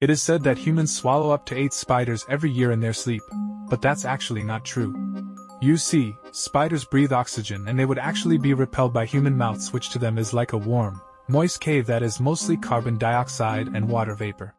It is said that humans swallow up to 8 spiders every year in their sleep, but that's actually not true. You see, spiders breathe oxygen and they would actually be repelled by human mouths which to them is like a warm, moist cave that is mostly carbon dioxide and water vapor.